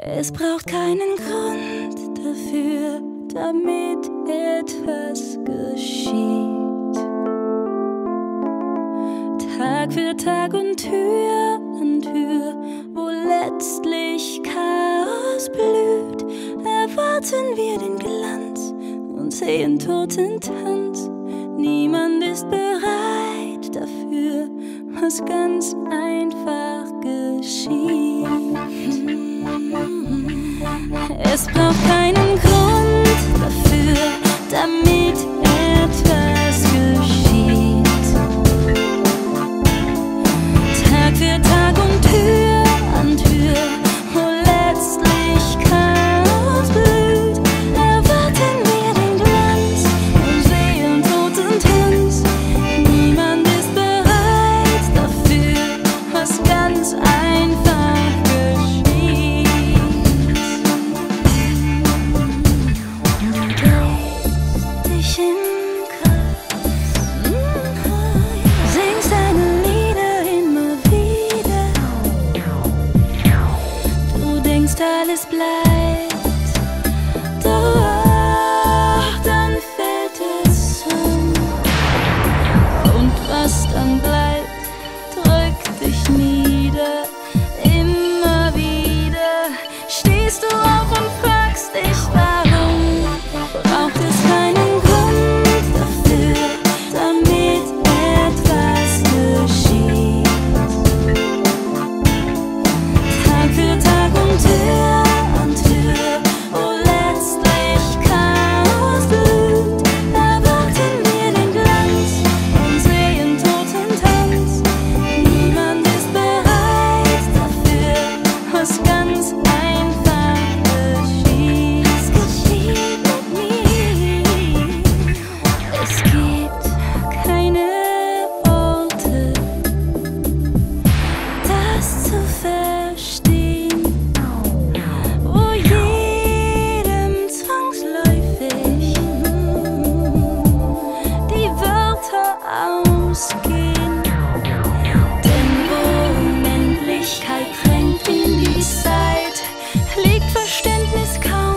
Es braucht keinen Grund dafür, damit etwas geschieht. Tag für Tag und Tür an Tür, wo letztlich Chaos blüht, erwarten wir den Glanz und sehen toten Tanz. Niemand ist bereit dafür, was ganz einfach Es braucht keinen Grund dafür, damit this. ausgehen. Denn wo Unendlichkeit drängt in die Zeit, liegt Verständnis kaum.